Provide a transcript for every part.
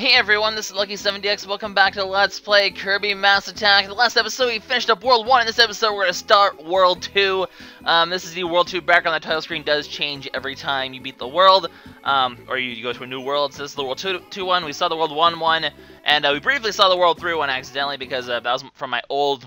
Hey everyone, this is Lucky7DX. Welcome back to Let's Play Kirby Mass Attack. The last episode we finished up World 1. In this episode we're going to start World 2. Um, this is the World 2 background. The title screen does change every time you beat the world. Um, or you go to a new world. So this is the World 2, 2 one. We saw the World 1 one. And uh, we briefly saw the World 3 one accidentally because uh, that was from my old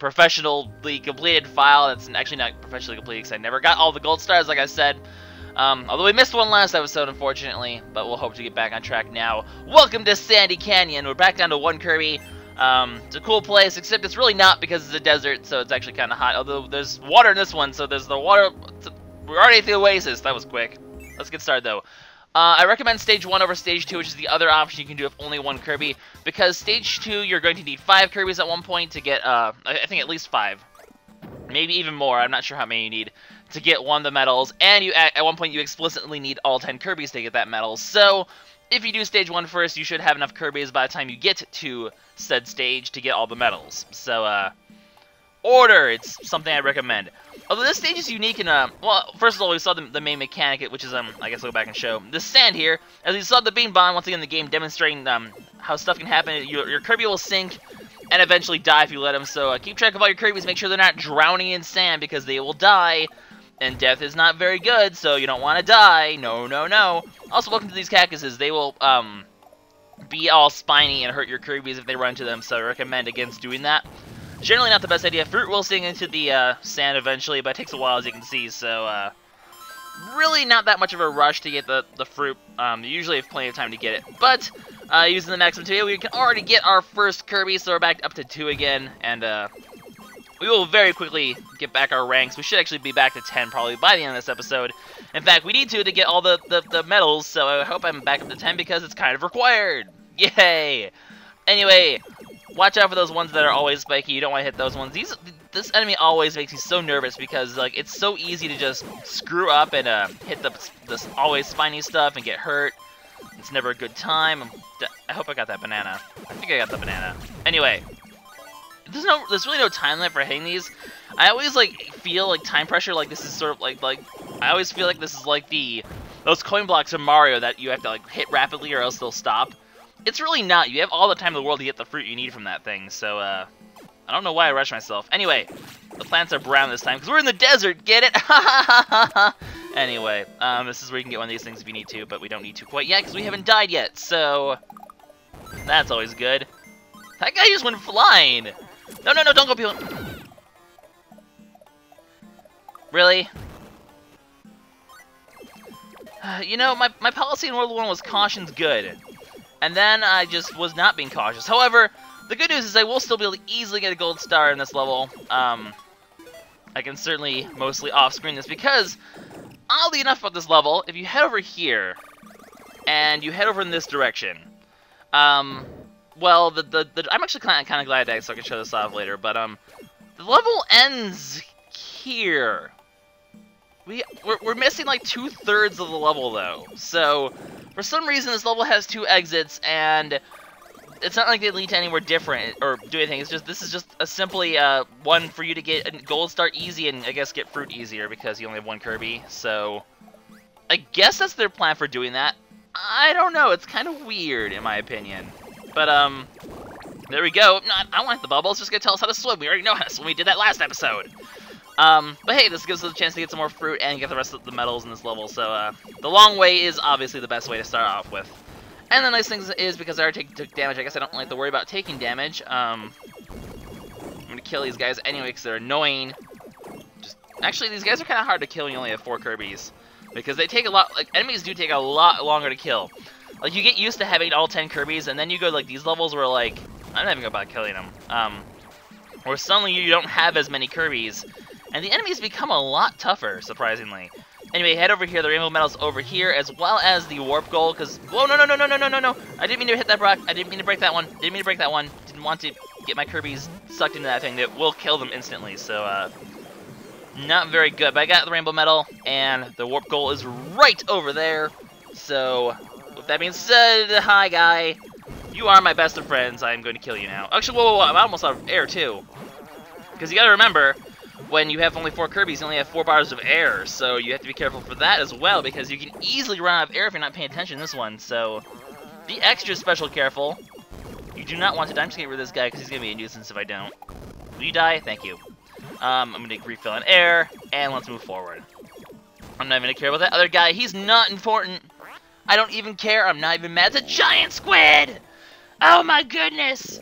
professionally completed file. That's actually not professionally completed because I never got all the gold stars like I said. Um, although we missed one last episode, unfortunately, but we'll hope to get back on track now. Welcome to Sandy Canyon. We're back down to one Kirby. Um, it's a cool place, except it's really not because it's a desert, so it's actually kind of hot. Although there's water in this one, so there's the water. We're already at the oasis. That was quick. Let's get started though. Uh, I recommend stage 1 over stage 2, which is the other option you can do with only one Kirby, because stage 2, you're going to need 5 Kirbys at one point to get, uh, I think at least 5. Maybe even more, I'm not sure how many you need to get one of the medals, and you at, one point you explicitly need all 10 Kirbys to get that medal. So, if you do stage 1 first, you should have enough Kirbys by the time you get to said stage to get all the medals. So, uh, order, it's something I recommend. Although this stage is unique in, uh, well, first of all, we saw the, the main mechanic, which is, um, I guess I'll go back and show. The sand here, as we saw the Bean Bomb, once again, the game demonstrating, um, how stuff can happen. Your, your Kirby will sink, and eventually die if you let him, so uh, keep track of all your Kirbys, make sure they're not drowning in sand, because they will die and death is not very good, so you don't want to die. No, no, no. Also, welcome to these cactuses. They will, um, be all spiny and hurt your Kirbys if they run to them, so I recommend against doing that. Generally not the best idea. Fruit will sink into the uh, sand eventually, but it takes a while, as you can see, so, uh, really not that much of a rush to get the, the fruit. Um, you usually have plenty of time to get it. But, uh, using the Maxim Tomato, we can already get our first Kirby, so we're back up to two again, and, uh, we will very quickly get back our ranks. We should actually be back to 10 probably by the end of this episode. In fact, we need to to get all the, the, the medals, so I hope I'm back up to 10 because it's kind of required. Yay! Anyway, watch out for those ones that are always spiky. You don't want to hit those ones. These This enemy always makes me so nervous because like it's so easy to just screw up and uh, hit the, the always spiny stuff and get hurt. It's never a good time. I hope I got that banana. I think I got the banana. Anyway, there's no there's really no time limit for hitting these. I always like feel like time pressure like this is sort of like like I always feel like this is like the those coin blocks in Mario that you have to like hit rapidly or else they'll stop. It's really not. You have all the time in the world to get the fruit you need from that thing. So uh I don't know why I rush myself. Anyway, the plants are brown this time because we're in the desert. Get it? Ha ha ha ha! Anyway, um, this is where you can get one of these things if you need to, but we don't need to quite yet because we haven't died yet. So that's always good. That guy just went flying. No, no, no, don't go peeling. Really? Uh, you know, my, my policy in World War 1 was caution's good. And then I just was not being cautious. However, the good news is I will still be able to easily get a gold star in this level. Um, I can certainly mostly off-screen this because, oddly enough about this level, if you head over here, and you head over in this direction, um, well, the, the, the I'm actually kind of, kind of glad that so I can show this off later, but um, the level ends here. We we're, we're missing like two thirds of the level though, so for some reason this level has two exits and it's not like they lead to anywhere different or do anything. It's just this is just a simply uh, one for you to get a gold star easy and I guess get fruit easier because you only have one Kirby. So I guess that's their plan for doing that. I don't know. It's kind of weird in my opinion. But, um, there we go. I don't like the bubbles. Just gonna tell us how to swim. We already know how to swim. We did that last episode. Um, but hey, this gives us a chance to get some more fruit and get the rest of the medals in this level. So, uh, the long way is obviously the best way to start off with. And the nice thing is, because I already took damage, I guess I don't like to worry about taking damage. Um, I'm gonna kill these guys anyway because they're annoying. Just, actually, these guys are kind of hard to kill when you only have four Kirbys. Because they take a lot, like, enemies do take a lot longer to kill. Like, you get used to having all 10 Kirbys, and then you go, like, these levels where, like, I'm not even about killing them. Um, where suddenly you don't have as many Kirbys, and the enemies become a lot tougher, surprisingly. Anyway, head over here, the Rainbow Medal's over here, as well as the Warp goal, because... Whoa, no, no, no, no, no, no, no, no! I didn't mean to hit that rock. I didn't mean to break that one. Didn't mean to break that one. Didn't want to get my Kirbys sucked into that thing that will kill them instantly, so, uh... Not very good, but I got the Rainbow Medal, and the Warp goal is right over there, so with that being said, hi guy. You are my best of friends. I am going to kill you now. Actually, whoa, whoa, whoa. I'm almost out of air too. Because you gotta remember, when you have only four Kirbys, you only have four bars of air. So you have to be careful for that as well, because you can easily run out of air if you're not paying attention in this one. So be extra special careful. You do not want to just gonna rid this guy because he's gonna be a nuisance if I don't. Will you die? Thank you. Um, I'm gonna refill on air, and let's move forward. I'm not even gonna care about that other guy. He's not important. I don't even care. I'm not even mad. It's a giant squid! Oh my goodness!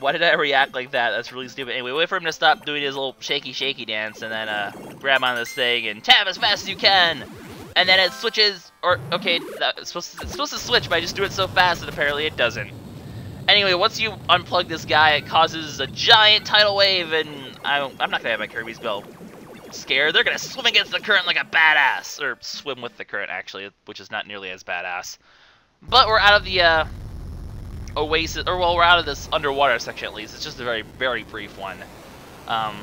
Why did I react like that? That's really stupid. Anyway, wait for him to stop doing his little shaky shaky dance, and then uh, grab on this thing and tap as fast as you can! And then it switches, or, okay, it's supposed, to, it's supposed to switch, but I just do it so fast that apparently it doesn't. Anyway, once you unplug this guy, it causes a giant tidal wave, and I am not gonna have my Kirby's Bell scared. They're gonna swim against the current like a badass, or swim with the current actually, which is not nearly as badass. But we're out of the uh, oasis, or well, we're out of this underwater section at least. It's just a very, very brief one. Um,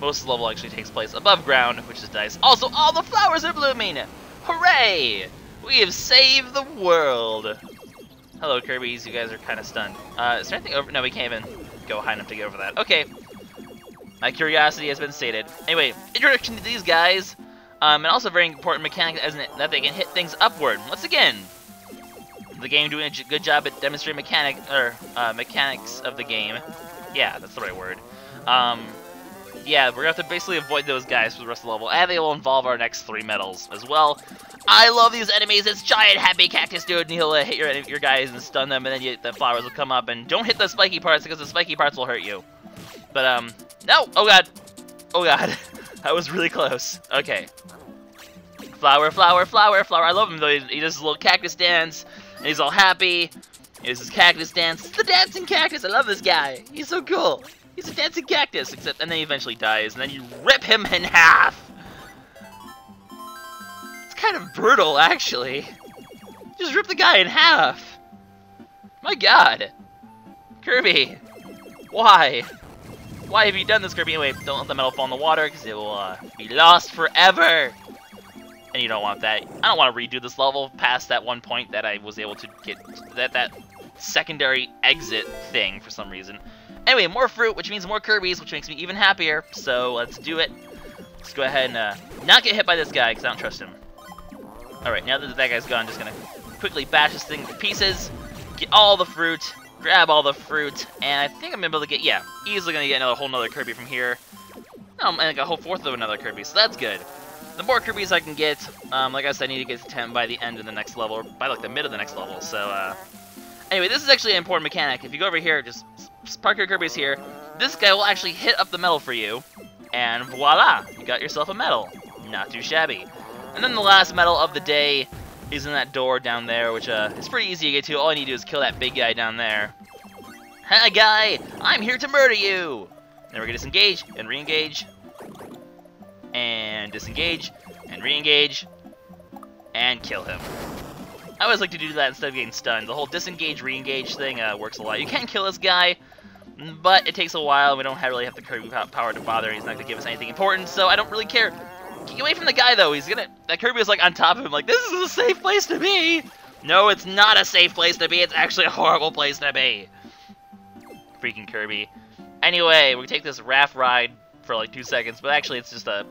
most of the level actually takes place above ground, which is nice. Also, all the flowers are blooming! Hooray! We have saved the world! Hello, Kirby's. You guys are kind of stunned. Uh, is there anything over? No, we can't even go high enough to get over that. Okay. My curiosity has been sated. Anyway, introduction to these guys. Um, and also very important mechanic it, that they can hit things upward. Once again, the game doing a good job at demonstrating mechanic or uh, mechanics of the game. Yeah, that's the right word. Um, yeah, we're gonna have to basically avoid those guys for the rest of the level, and they will involve our next three medals as well. I love these enemies. It's giant happy cactus dude, and he'll uh, hit your your guys and stun them, and then you, the flowers will come up. And don't hit the spiky parts because the spiky parts will hurt you. But um, no! Oh god! Oh god! that was really close. Okay. Flower, flower, flower, flower. I love him though. He, he does his little cactus dance, and he's all happy. He does his cactus dance. It's the dancing cactus. I love this guy. He's so cool. He's a dancing cactus, except, and then he eventually dies, and then you rip him in half! It's kind of brutal, actually. Just rip the guy in half! My god! Kirby! Why? Why have you done this, Kirby? Anyway, don't let the medal fall in the water, because it will uh, be lost forever! And you don't want that. I don't want to redo this level past that one point that I was able to get that that secondary exit thing for some reason. Anyway, more fruit, which means more Kirby's, which makes me even happier. So let's do it. Let's go ahead and uh, not get hit by this guy, because I don't trust him. Alright, now that that guy's gone, I'm just going to quickly bash this thing to pieces, get all the fruit, grab all the fruit, and I think I'm able to get, yeah, easily to get another whole nother Kirby from here. No, and like a whole fourth of another Kirby, so that's good. The more Kirby's I can get, um, like I said, I need to get to 10 by the end of the next level, or by like the mid of the next level, so, uh... Anyway, this is actually an important mechanic. If you go over here, just park your Kirby's here. This guy will actually hit up the medal for you, and voila, you got yourself a medal. Not too shabby. And then the last medal of the day is in that door down there, which uh, is pretty easy to get to. All I need to do is kill that big guy down there. Hi, guy! I'm here to murder you! Then we're gonna disengage and re-engage, and disengage and re-engage, and kill him. I always like to do that instead of getting stunned. The whole disengage, re-engage thing uh, works a lot. You can kill this guy, but it takes a while. We don't really have the power to bother. He's not going to give us anything important, so I don't really care. Get away from the guy, though. He's gonna... That Kirby is, like, on top of him, like, this is a safe place to be! No, it's not a safe place to be. It's actually a horrible place to be. Freaking Kirby. Anyway, we take this raft ride for, like, two seconds, but actually it's just a...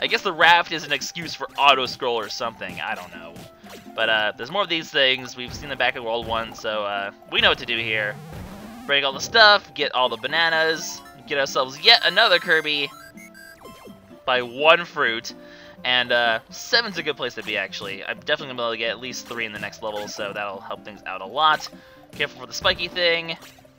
I guess the raft is an excuse for auto-scroll or something. I don't know. But uh, there's more of these things. We've seen them back in World 1, so uh, we know what to do here. Break all the stuff, get all the bananas, get ourselves yet another Kirby by one fruit. And uh, seven's a good place to be, actually. I'm definitely going to be able to get at least three in the next level, so that'll help things out a lot. Careful for the spiky thing.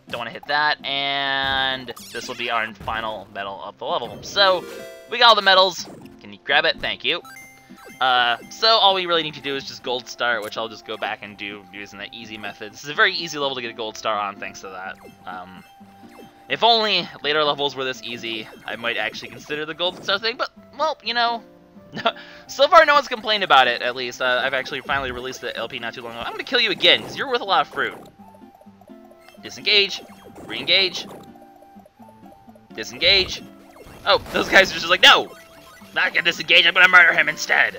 Don't want to hit that. And this will be our final medal of the level. So, we got all the medals. Can you grab it? Thank you. Uh, so all we really need to do is just gold star, which I'll just go back and do using the easy method. This is a very easy level to get a gold star on thanks to that. Um, if only later levels were this easy, I might actually consider the gold star thing, but, well, you know, so far no one's complained about it, at least. Uh, I've actually finally released the LP not too long ago. I'm gonna kill you again, because you're worth a lot of fruit. Disengage, re-engage, disengage. Oh, those guys are just like, no! Not gonna disengage, I'm gonna murder him instead.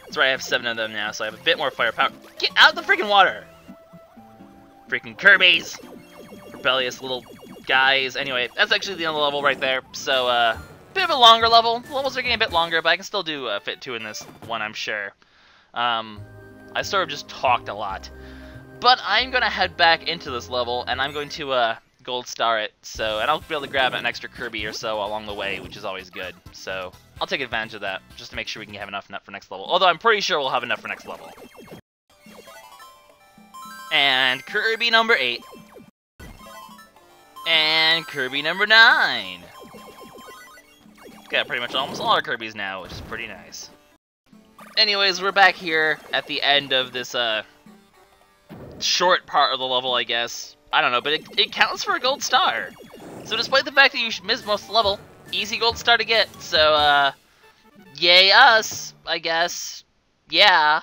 That's right, I have seven of them now, so I have a bit more firepower. Get out of the freaking water! Freaking Kirby's! Rebellious little guys. Anyway, that's actually the end of the level right there. So, uh, bit of a longer level. Levels are getting a bit longer, but I can still do uh, fit two in this one, I'm sure. Um, I sort of just talked a lot. But I'm going to head back into this level, and I'm going to uh, gold star it. So, and I'll be able to grab an extra Kirby or so along the way, which is always good. So, I'll take advantage of that, just to make sure we can have enough for next level. Although I'm pretty sure we'll have enough for next level. And Kirby number 8. And Kirby number 9. Got pretty much almost all our Kirby's now, which is pretty nice. Anyways, we're back here at the end of this uh, short part of the level, I guess. I don't know, but it, it counts for a gold star. So despite the fact that you missed most of the level, easy gold star to get. So, uh, yay us, I guess. Yeah.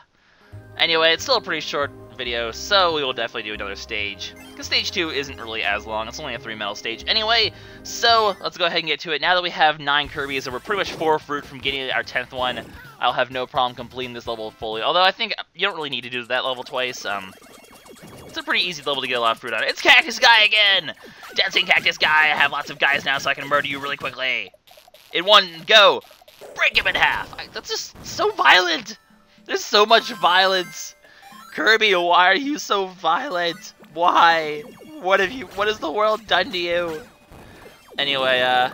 Anyway, it's still a pretty short video, so we will definitely do another stage. Because stage 2 isn't really as long, it's only a 3 medal stage anyway. So, let's go ahead and get to it. Now that we have 9 Kirby's, and we're pretty much 4 fruit from getting our 10th one, I'll have no problem completing this level fully. Although I think you don't really need to do that level twice. Um, it's a pretty easy level to get a lot of fruit on. It's Cactus Guy again! Dancing Cactus Guy, I have lots of guys now so I can murder you really quickly. In one go, break him in half. I, that's just so violent. There's so much violence. Kirby, why are you so violent? Why? What have you? What has the world done to you? Anyway, uh,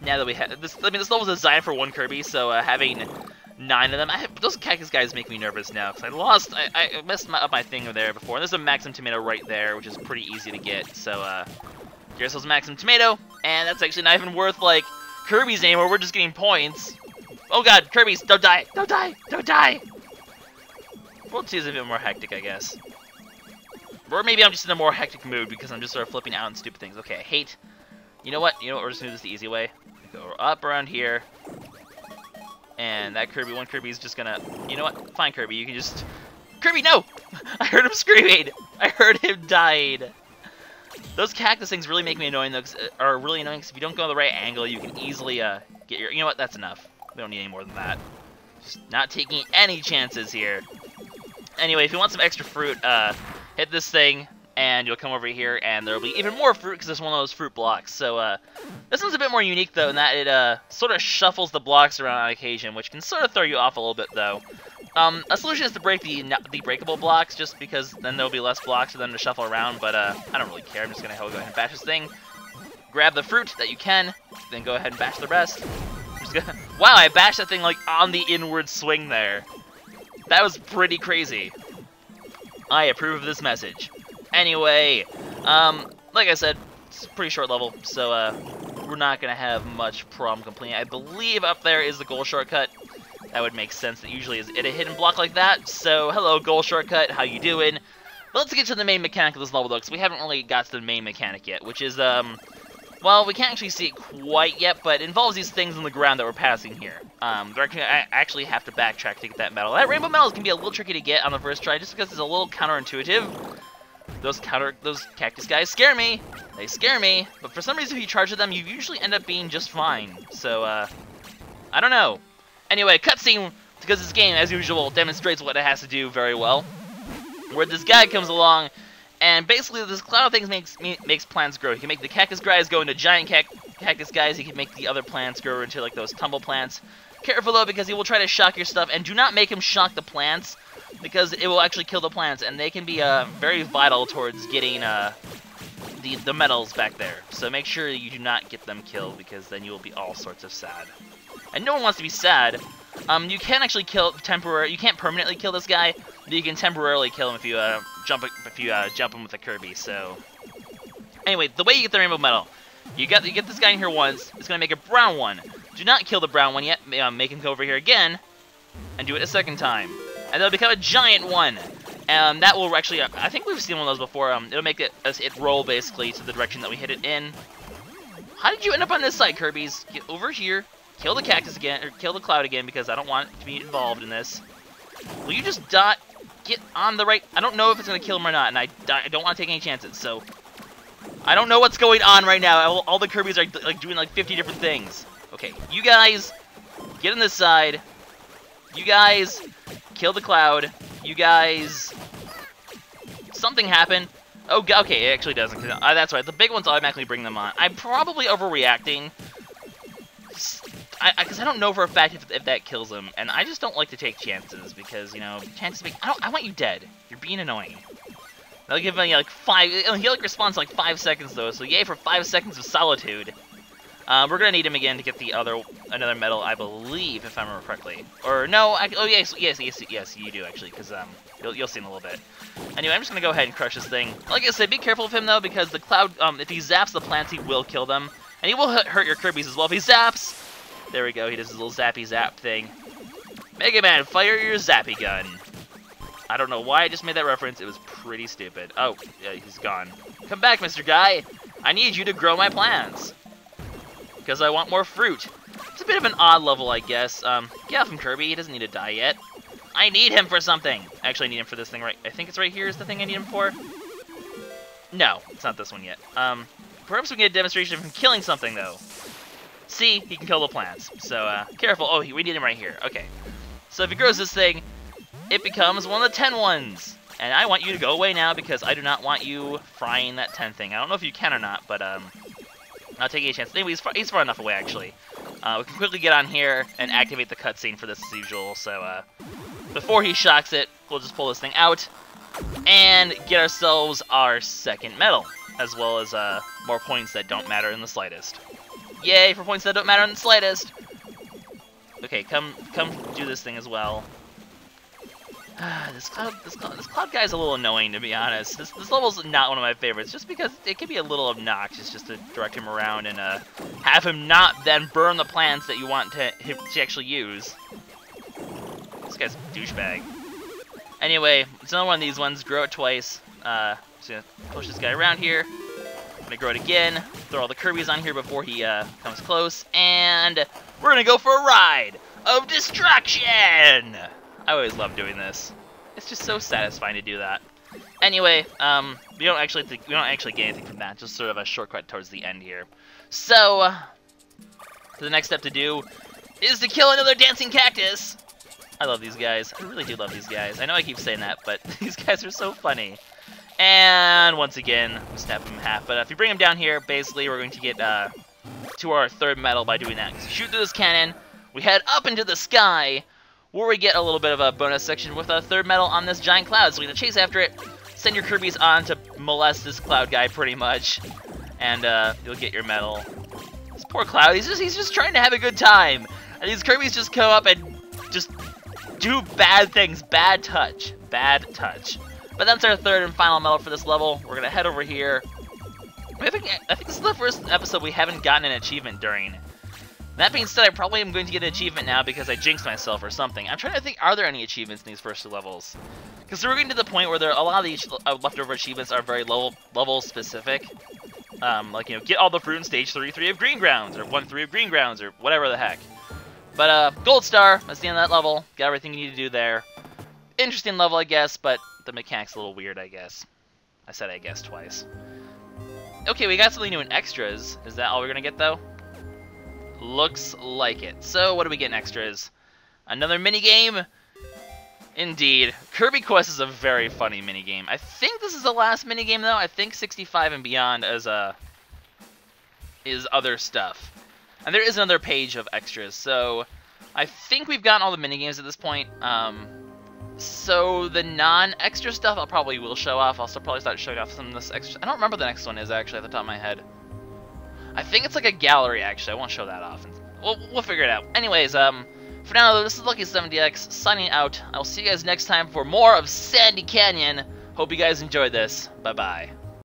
now that we have this, I mean, this level is designed for one Kirby, so uh, having nine of them, I, those cactus guys make me nervous now because I lost, I, I messed my, up my thing over there before. And there's a Maxim Tomato right there, which is pretty easy to get. So, uh, here's those Maxim Tomato, and that's actually not even worth like Kirby's anymore. We're just getting points. Oh God, Kirby's, don't die, don't die, don't die. World 2 is a bit more hectic, I guess. Or maybe I'm just in a more hectic mood because I'm just sort of flipping out and stupid things. Okay, I hate... You know what? You know what? We're just going to do this the easy way. Go up around here. And that Kirby, one Kirby is just going to... You know what? Fine, Kirby. You can just... Kirby, no! I heard him screaming! I heard him dying! Those cactus things really make me annoying, though, uh, are really annoying, because if you don't go the right angle, you can easily uh, get your... You know what? That's enough. We don't need any more than that. Just not taking any chances here. Anyway, if you want some extra fruit, uh, hit this thing, and you'll come over here, and there'll be even more fruit, because it's one of those fruit blocks. So, uh, this one's a bit more unique, though, in that it, uh, sort of shuffles the blocks around on occasion, which can sort of throw you off a little bit, though. Um, a solution is to break the, the breakable blocks, just because then there'll be less blocks for them to shuffle around, but, uh, I don't really care. I'm just gonna go ahead and bash this thing. Grab the fruit that you can, then go ahead and bash the rest. Wow, I bashed that thing, like, on the inward swing there. That was pretty crazy. I approve of this message. Anyway, um, like I said, it's a pretty short level, so uh, we're not going to have much problem completing. I believe up there is the goal shortcut. That would make sense. That usually is it a hidden block like that. So, hello, goal shortcut. How you doing? But let's get to the main mechanic of this level, though, because we haven't really got to the main mechanic yet, which is, um, well, we can't actually see it quite yet, but it involves these things on the ground that we're passing here. Um, I actually have to backtrack to get that medal. That rainbow medal can be a little tricky to get on the first try, just because it's a little counterintuitive. Those counter, those cactus guys scare me. They scare me, but for some reason, if you charge at them, you usually end up being just fine. So, uh, I don't know. Anyway, cutscene, because this game, as usual, demonstrates what it has to do very well. Where this guy comes along and basically, this cloud thing makes makes plants grow. He can make the cactus guys go into giant cac cactus guys. He can make the other plants grow into like those tumble plants. Careful though, because he will try to shock your stuff, and do not make him shock the plants, because it will actually kill the plants, and they can be uh, very vital towards getting uh, the the medals back there. So make sure you do not get them killed, because then you will be all sorts of sad. And no one wants to be sad. Um, you can actually kill temporary. You can't permanently kill this guy, but you can temporarily kill him if you uh, jump if you uh, jump him with a Kirby. So anyway, the way you get the rainbow medal, you get you get this guy in here once. It's gonna make a brown one. Do not kill the brown one yet. Uh, make him go over here again, and do it a second time, and they'll become a giant one. And um, that will actually, uh, I think we've seen one of those before. Um, it'll make it it roll basically to the direction that we hit it in. How did you end up on this side, Kirby's? Get over here, kill the cactus again, or kill the cloud again, because I don't want to be involved in this. Will you just dot get on the right... I don't know if it's going to kill him or not, and I, I don't want to take any chances, so... I don't know what's going on right now. All, all the Kirby's are like doing like 50 different things. Okay, you guys, get on this side. You guys, kill the cloud. You guys... Something happened. Oh, okay, it actually doesn't. Uh, that's right, the big ones automatically bring them on. I'm probably overreacting. Because I, I, don't know for a fact if, if, that kills him, and I just don't like to take chances, because, you know, chances make... I, don't, I want you dead. You're being annoying. They'll give him like five. He like responds like five seconds though. So yay for five seconds of solitude. Uh, we're gonna need him again to get the other another medal, I believe, if I remember correctly. Or no, I, oh yes, yes, yes, yes, you do actually, because um, you'll, you'll see in a little bit. Anyway, I'm just gonna go ahead and crush this thing. Like I said, be careful of him though, because the cloud, um, if he zaps the plants, he will kill them, and he will hurt your Kirby's as well. If he zaps, there we go. He does his little zappy zap thing. Mega Man, fire your zappy gun. I don't know why I just made that reference. It was pretty stupid. Oh, yeah, he's gone. Come back, Mr. Guy. I need you to grow my plants because I want more fruit. It's a bit of an odd level, I guess. Um, get off him, Kirby. He doesn't need to die yet. I need him for something. Actually, I need him for this thing right. I think it's right here is the thing I need him for. No, it's not this one yet. Um, perhaps we can get a demonstration of him killing something, though. See, he can kill the plants. So, uh, careful. Oh, we need him right here. Okay. So if he grows this thing, it becomes one of the ten ones. And I want you to go away now because I do not want you frying that 10 thing. I don't know if you can or not, but, um, not taking a chance. Anyway, he's far, he's far enough away, actually. Uh, we can quickly get on here and activate the cutscene for this as usual. So uh, before he shocks it, we'll just pull this thing out and get ourselves our second medal, as well as uh, more points that don't matter in the slightest. Yay for points that don't matter in the slightest! Okay, come come do this thing as well. this cloud, this cloud, this cloud guy's a little annoying to be honest. This, this level's not one of my favorites, just because it can be a little obnoxious just to direct him around and uh, have him not then burn the plants that you want to, to actually use. This guy's a douchebag. Anyway, it's another one of these ones. Grow it twice. Uh, just gonna push this guy around here. Gonna grow it again. Throw all the Kirby's on here before he uh, comes close, and we're gonna go for a ride of destruction. I always love doing this. It's just so satisfying to do that. Anyway, um, we don't actually we don't actually get anything from that. Just sort of a shortcut towards the end here. So, the next step to do is to kill another dancing cactus. I love these guys. I really do love these guys. I know I keep saying that, but these guys are so funny. And once again, snap them in half. But if you bring them down here, basically we're going to get uh, to our third medal by doing that. Shoot through this cannon. We head up into the sky where we get a little bit of a bonus section with a third medal on this giant cloud. So we're gonna chase after it, send your Kirby's on to molest this cloud guy pretty much, and uh, you'll get your medal. This poor cloud, he's just he's just trying to have a good time, and these Kirby's just come up and just do bad things, bad touch, bad touch. But that's our third and final medal for this level. We're gonna head over here. I think, I think this is the first episode we haven't gotten an achievement during. That being said, I probably am going to get an achievement now because I jinxed myself or something. I'm trying to think, are there any achievements in these first two levels? Because we're getting to the point where there a lot of these uh, leftover achievements are very level level specific. Um, like, you know, get all the fruit in stage 3-3 of Green Grounds, or 1-3 of Green Grounds, or whatever the heck. But, uh, Gold Star, that's the end of that level. Got everything you need to do there. Interesting level, I guess, but the mechanic's a little weird, I guess. I said I guess twice. Okay, we got something new in extras. Is that all we're gonna get, though? Looks like it. So what do we get in extras? Another minigame? Indeed. Kirby Quest is a very funny minigame. I think this is the last minigame though. I think 65 and beyond is uh is other stuff. And there is another page of extras. So I think we've gotten all the minigames at this point. Um so the non-extra stuff I'll probably will show off. I'll probably start showing off some of this extra. I don't remember the next one is actually at the top of my head. I think it's like a gallery, actually. I won't show that off. We'll, we'll figure it out. Anyways, um, for now, though, this is Lucky7DX signing out. I'll see you guys next time for more of Sandy Canyon. Hope you guys enjoyed this. Bye-bye.